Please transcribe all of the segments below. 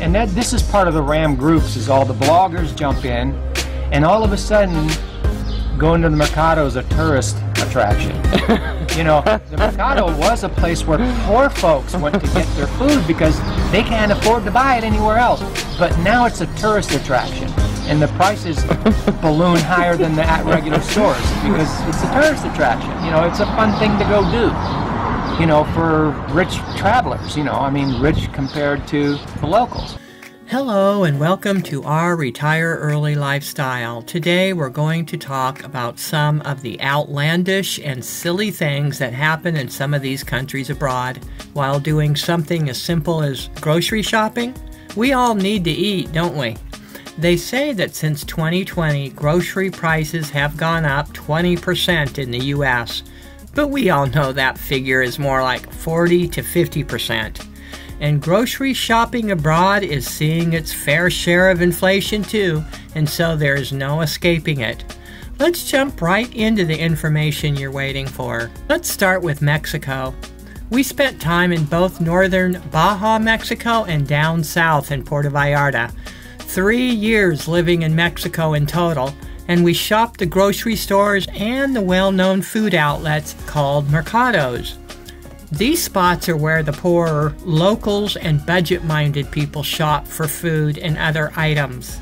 and that this is part of the Ram groups. Is all the bloggers jump in, and all of a sudden, going to the Mercado is a tourist attraction. you know, the Mercado was a place where poor folks went to get their food because they can't afford to buy it anywhere else. But now it's a tourist attraction and the prices balloon higher than the at regular stores because it's a tourist attraction. You know, it's a fun thing to go do. You know, for rich travelers. You know, I mean, rich compared to the locals. Hello and welcome to our Retire Early Lifestyle. Today we're going to talk about some of the outlandish and silly things that happen in some of these countries abroad while doing something as simple as grocery shopping. We all need to eat, don't we? They say that since 2020, grocery prices have gone up 20% in the US, but we all know that figure is more like 40 to 50%. And grocery shopping abroad is seeing its fair share of inflation too, and so there's no escaping it. Let's jump right into the information you're waiting for. Let's start with Mexico. We spent time in both northern Baja, Mexico, and down south in Puerto Vallarta three years living in Mexico in total, and we shopped the grocery stores and the well known food outlets called mercados. These spots are where the poorer locals and budget minded people shop for food and other items.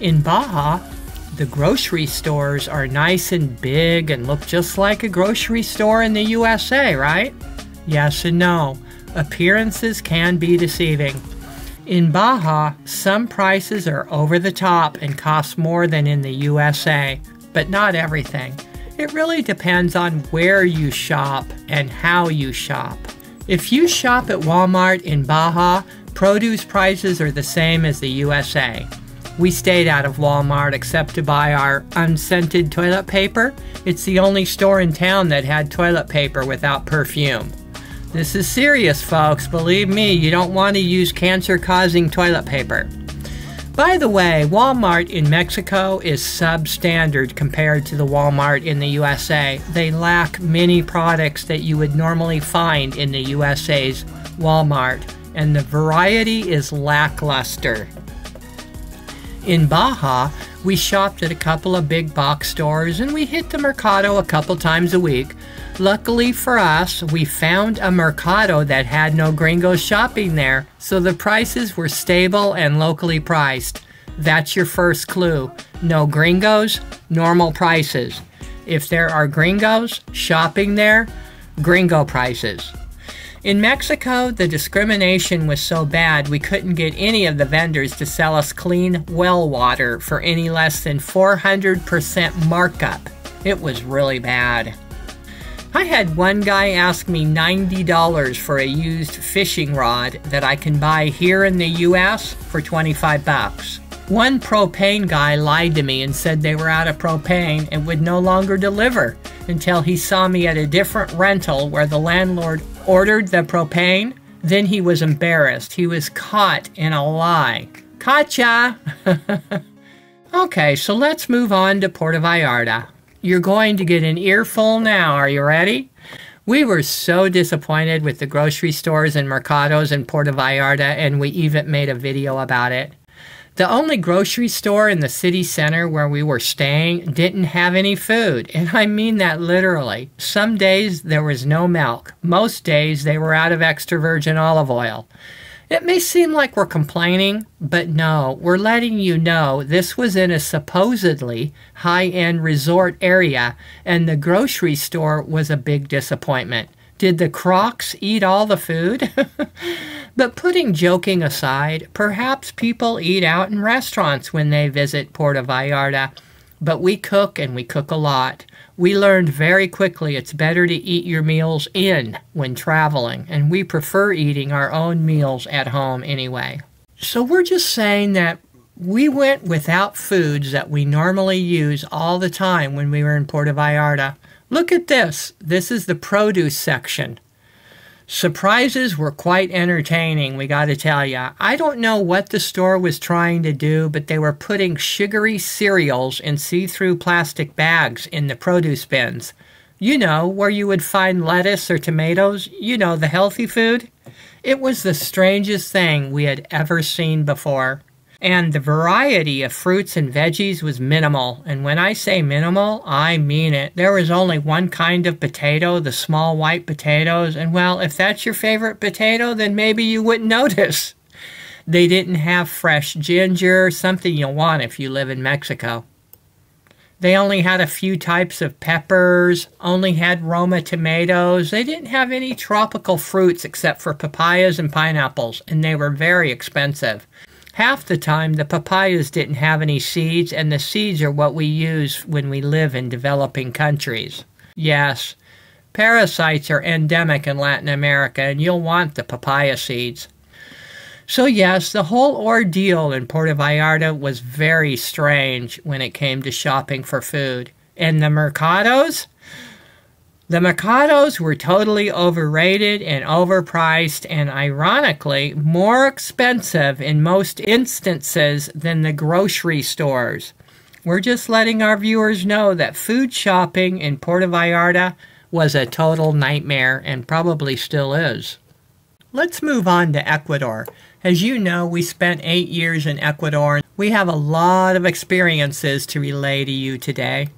In Baja, the grocery stores are nice and big and look just like a grocery store in the USA, right? Yes and no. Appearances can be deceiving. In Baja, some prices are over the top and cost more than in the USA, but not everything. It really depends on where you shop and how you shop. If you shop at Walmart in Baja, produce prices are the same as the USA. We stayed out of Walmart except to buy our unscented toilet paper. It's the only store in town that had toilet paper without perfume. This is serious, folks. Believe me, you don't want to use cancer causing toilet paper. By the way, Walmart in Mexico is substandard compared to the Walmart in the USA. They lack many products that you would normally find in the USA's Walmart, and the variety is lackluster. In Baja, we shopped at a couple of big box stores and we hit the Mercado a couple times a week Luckily for us, we found a mercado that had no gringos shopping there, so the prices were stable and locally priced. That's your first clue. No gringos, normal prices. If there are gringos shopping there, gringo prices. In Mexico, the discrimination was so bad we couldn't get any of the vendors to sell us clean well water for any less than 400% markup. It was really bad. I had one guy ask me $90 for a used fishing rod that I can buy here in the US for 25 bucks. One propane guy lied to me and said they were out of propane and would no longer deliver until he saw me at a different rental where the landlord ordered the propane. Then he was embarrassed. He was caught in a lie. Gotcha! okay, so let's move on to Puerto Vallarta. You're going to get an earful now. Are you ready? We were so disappointed with the grocery stores and mercados in Puerto Vallarta, and we even made a video about it. The only grocery store in the city center where we were staying didn't have any food, and I mean that literally. Some days there was no milk. Most days they were out of extra virgin olive oil. It may seem like we're complaining, but no, we're letting you know this was in a supposedly high end resort area, and the grocery store was a big disappointment. Did the crocs eat all the food? but putting joking aside, perhaps people eat out in restaurants when they visit Puerto Vallarta. But we cook and we cook a lot. We learned very quickly it's better to eat your meals in when traveling, and we prefer eating our own meals at home anyway. So we're just saying that we went without foods that we normally use all the time when we were in Puerto Vallarta. Look at this. This is the produce section. Surprises were quite entertaining, we got to tell ya. I don't know what the store was trying to do, but they were putting sugary cereals in see through plastic bags in the produce bins. You know, where you would find lettuce or tomatoes, you know, the healthy food. It was the strangest thing we had ever seen before. And the variety of fruits and veggies was minimal. And when I say minimal, I mean it. There was only one kind of potato, the small white potatoes. And well, if that's your favorite potato, then maybe you wouldn't notice. They didn't have fresh ginger, something you'll want if you live in Mexico. They only had a few types of peppers, only had Roma tomatoes. They didn't have any tropical fruits except for papayas and pineapples, and they were very expensive. Half the time, the papayas didn't have any seeds, and the seeds are what we use when we live in developing countries. Yes, parasites are endemic in Latin America, and you'll want the papaya seeds. So, yes, the whole ordeal in Puerto Vallarta was very strange when it came to shopping for food. And the mercados? The mercados were totally overrated and overpriced, and ironically, more expensive in most instances than the grocery stores. We're just letting our viewers know that food shopping in Puerto Vallarta was a total nightmare and probably still is. Let's move on to Ecuador. As you know, we spent eight years in Ecuador. And we have a lot of experiences to relay to you today.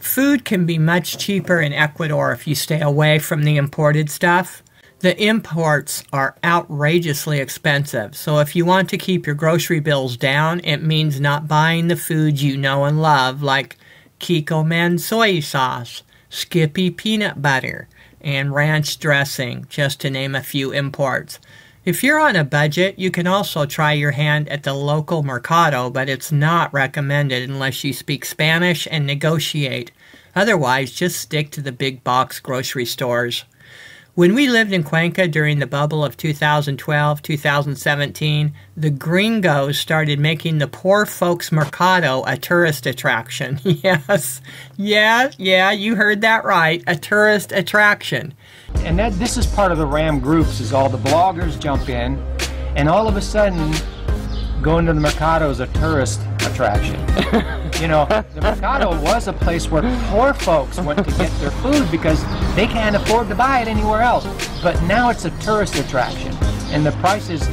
Food can be much cheaper in Ecuador if you stay away from the imported stuff. The imports are outrageously expensive, so if you want to keep your grocery bills down, it means not buying the foods you know and love, like Kikkoman soy sauce, Skippy peanut butter, and ranch dressing, just to name a few imports. If you're on a budget, you can also try your hand at the local mercado, but it's not recommended unless you speak Spanish and negotiate. Otherwise, just stick to the big box grocery stores. When we lived in Cuenca during the bubble of 2012 2017, the gringos started making the poor folks mercado a tourist attraction. yes, yeah, yeah, you heard that right, a tourist attraction. And that this is part of the RAM groups is all the bloggers jump in and all of a sudden going to the mercado is a tourist attraction. you know, the mercado was a place where poor folks went to get their food because they can't afford to buy it anywhere else. But now it's a tourist attraction, and the prices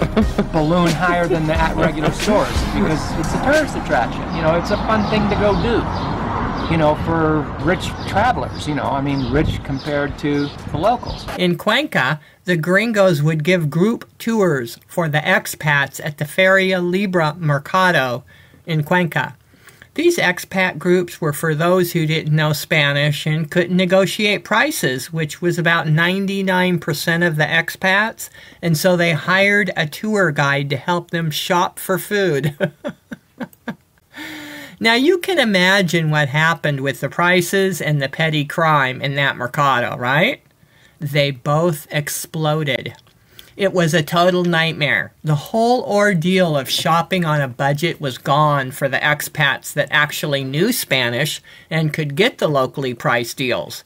balloon higher than the at regular stores because it's a tourist attraction. You know, it's a fun thing to go do. You know, for rich travelers, you know, I mean, rich compared to the locals. In Cuenca, the gringos would give group tours for the expats at the Feria Libre Mercado in Cuenca. These expat groups were for those who didn't know Spanish and couldn't negotiate prices, which was about 99% of the expats, and so they hired a tour guide to help them shop for food. now you can imagine what happened with the prices and the petty crime in that mercado, right? They both exploded. It was a total nightmare. The whole ordeal of shopping on a budget was gone for the expats that actually knew Spanish and could get the locally priced deals.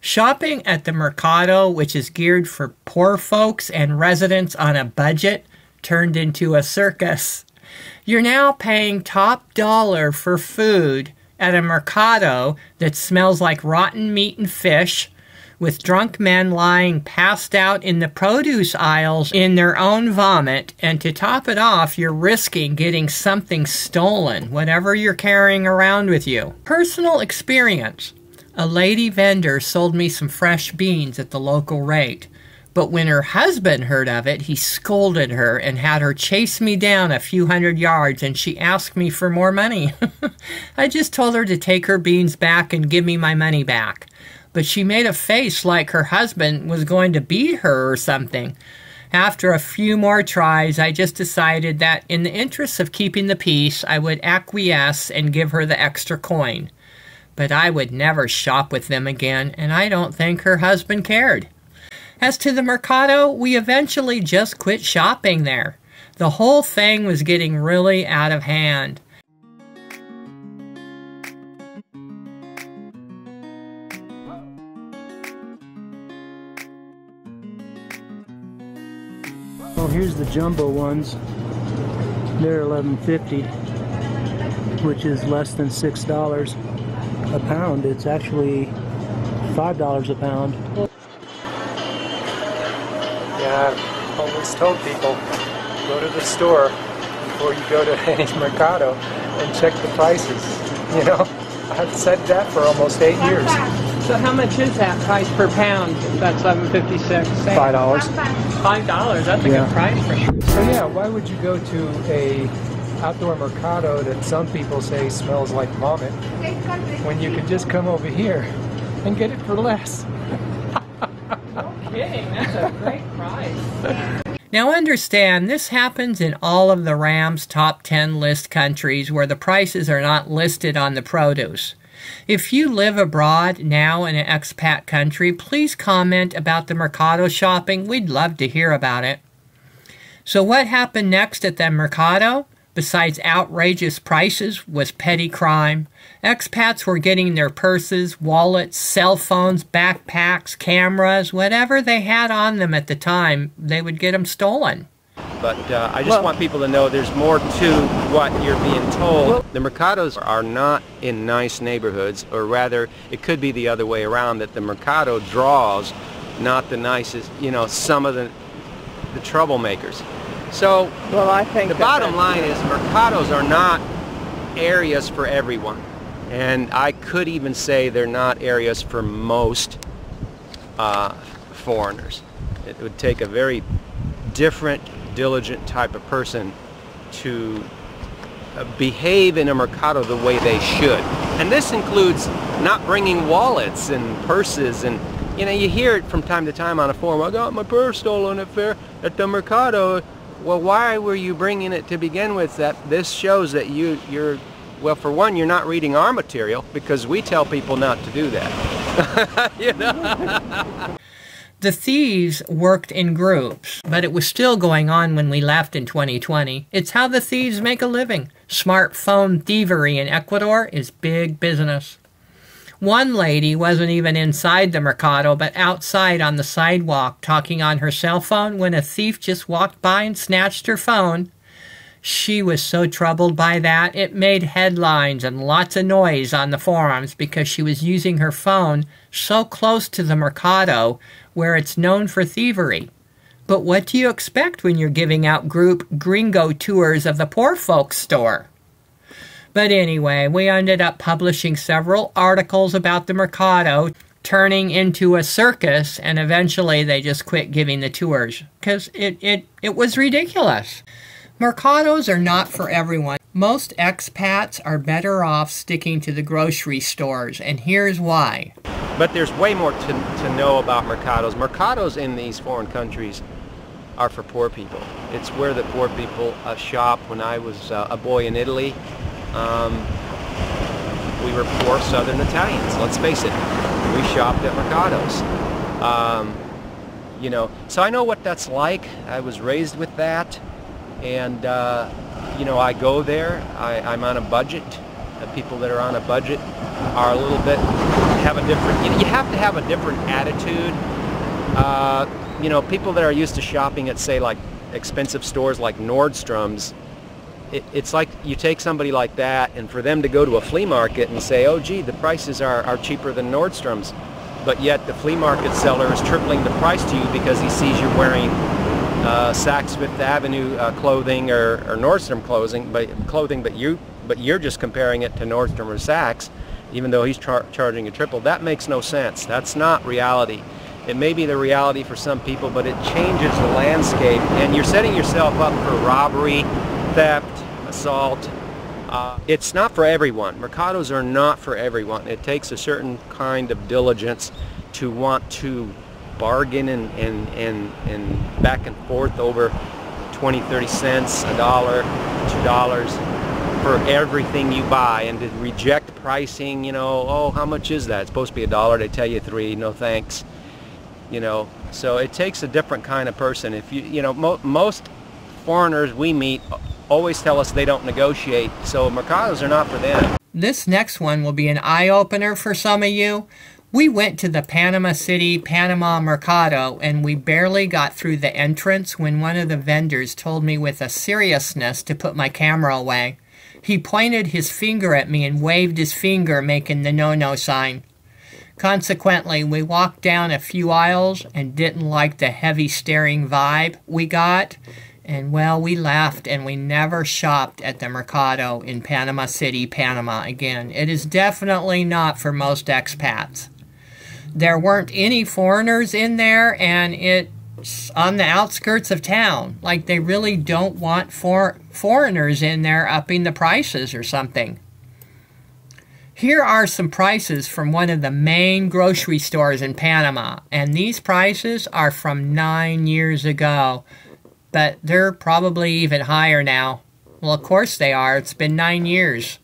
Shopping at the Mercado, which is geared for poor folks and residents on a budget, turned into a circus. You're now paying top dollar for food at a Mercado that smells like rotten meat and fish with drunk men lying passed out in the produce aisles in their own vomit, and to top it off, you're risking getting something stolen, whatever you're carrying around with you. Personal experience. A lady vendor sold me some fresh beans at the local rate. But when her husband heard of it, he scolded her and had her chase me down a few hundred yards, and she asked me for more money. I just told her to take her beans back and give me my money back but she made a face like her husband was going to beat her or something. After a few more tries, I just decided that in the interest of keeping the peace, I would acquiesce and give her the extra coin. But I would never shop with them again, and I don't think her husband cared. As to the Mercado, we eventually just quit shopping there. The whole thing was getting really out of hand. Well, here's the jumbo ones. They're 11.50, which is less than six dollars a pound. It's actually five dollars a pound. Yeah, always told people, go to the store before you go to any mercado and check the prices. You know, I've said that for almost eight years. So how much is that price per pound? That's eleven fifty six. Five dollars. Five dollars. That's a Yeah. good price for sure. So yeah, why would you go to a outdoor mercado that some people say smells like vomit when you could just come over here and get it for less? Kidding. That's a great. Now understand, this happens in all of the RAM's top 10 list countries where the prices are not listed on the produce. If you live abroad now in an expat country, please comment about the Mercado shopping. We'd love to hear about it. So, what happened next at the Mercado? Besides outrageous prices, was petty crime. Expats were getting their purses, wallets, cell phones, backpacks, cameras, whatever they had on them at the time, they would get them stolen. But uh, I just Well- want people to know there's more to what you're being told. the mercados are not in nice neighborhoods, or rather, it could be the other way around, that the mercado draws not the nicest, you know, some of the, the troublemakers. So Well, I think the bottom line is mercados are not areas for everyone. And I could even say they're not areas for most uh, foreigners. It would take a very different, diligent type of person to uh, behave in a mercado the way they should. And this includes not bringing wallets and purses and you know, you hear it from time to time on a forum, I got my purse stolen at fair at the mercado. Well, why were you bringing it to begin with? That this shows that you you're well, for one, you're not reading our material because we tell people not to do that. you know? The thieves worked in groups, but it was still going on when we left in 2020. It's how the thieves make a living. Smartphone thievery in Ecuador is big business. One lady wasn't even inside the Mercado, but outside on the sidewalk talking on her cell phone when a thief just walked by and snatched her phone. She was so troubled by that, it made headlines and lots of noise on the forums because she was using her phone so close to the Mercado where it's known for thievery. But what do you expect when you're giving out group gringo tours of the poor folks store? But anyway, we ended up publishing several articles about the Mercado turning into a circus and eventually they just quit giving the tours because it, it, it was ridiculous. Mercados are not for everyone. Most expats are better off sticking to the grocery stores, and here's why. But there's way more to, to know about mercados. Mercados in these foreign countries are for poor people. It's where the poor people uh, shop. When I was uh, a boy in Italy, um, we were poor Southern Italians. Let's face it, we shopped at mercados. Um, you know, so I know what that's like. I was raised with that, and uh, you know, I go there. I, I'm on a budget. The people that are on a budget are a little bit have a different. You, you have to have a different attitude. Uh, you know, people that are used to shopping at say like expensive stores like Nordstrom's. It, it's like you take somebody like that, and for them to go to a flea market and say, "Oh, gee, the prices are, are cheaper than Nordstrom's," but yet the flea market seller is tripling the price to you because he sees you're wearing uh, Saks Fifth Avenue uh, clothing or, or Nordstrom clothing, but clothing, but you but you're just comparing it to Nordstrom or Saks, even though he's char- charging a triple. That makes no sense. That's not reality. It may be the reality for some people, but it changes the landscape, and you're setting yourself up for robbery, theft, assault. Uh, it's not for everyone. Mercados are not for everyone. It takes a certain kind of diligence to want to bargain and, and, and, and back and forth over 20, 30 cents, a dollar, two dollars for everything you buy and to reject pricing, you know, oh, how much is that? It's supposed to be a dollar. They tell you three, no thanks. You know, so it takes a different kind of person. If you, you know, mo- most foreigners we meet always tell us they don't negotiate. So mercados are not for them. This next one will be an eye opener for some of you. We went to the Panama City Panama Mercado and we barely got through the entrance when one of the vendors told me with a seriousness to put my camera away. He pointed his finger at me and waved his finger, making the no no sign. Consequently, we walked down a few aisles and didn't like the heavy staring vibe we got. And well, we left and we never shopped at the Mercado in Panama City, Panama again. It is definitely not for most expats. There weren't any foreigners in there and it's on the outskirts of town. Like they really don't want for foreigners in there upping the prices or something. Here are some prices from one of the main grocery stores in Panama, and these prices are from nine years ago, but they're probably even higher now. Well, of course they are, it's been nine years.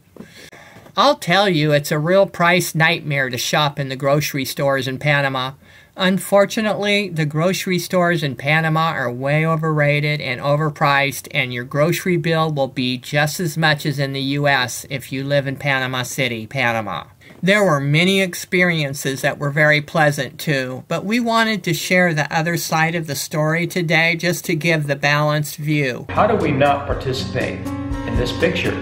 I'll tell you, it's a real price nightmare to shop in the grocery stores in Panama. Unfortunately, the grocery stores in Panama are way overrated and overpriced, and your grocery bill will be just as much as in the U.S. if you live in Panama City, Panama. There were many experiences that were very pleasant too, but we wanted to share the other side of the story today just to give the balanced view. How do we not participate in this picture?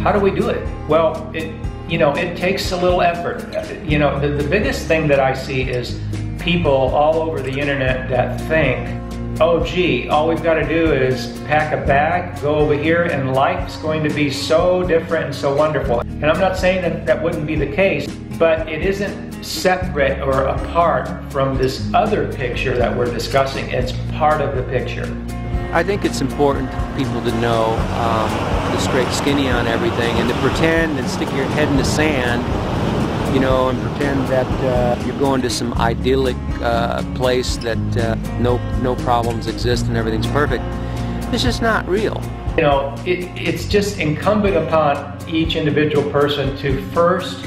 How do we do it? Well, it you know, it takes a little effort. You know, the, the biggest thing that I see is people all over the internet that think, oh gee, all we've got to do is pack a bag, go over here, and life's going to be so different and so wonderful. And I'm not saying that that wouldn't be the case, but it isn't separate or apart from this other picture that we're discussing. It's part of the picture. I think it's important for people to know um, to scrape skinny on everything and to pretend and stick your head in the sand you know, and pretend that uh, you're going to some idyllic uh, place that uh, no no problems exist and everything's perfect. It's just not real. You know, it, it's just incumbent upon each individual person to first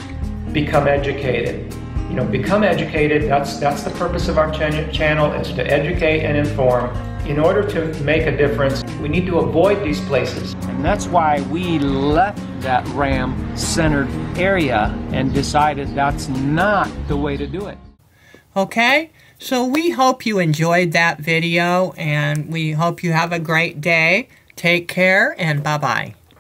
become educated. You know, become educated. That's that's the purpose of our ch- channel is to educate and inform. In order to make a difference, we need to avoid these places. And that's why we left that ram centered area and decided that's not the way to do it. Okay, so we hope you enjoyed that video and we hope you have a great day. Take care and bye bye.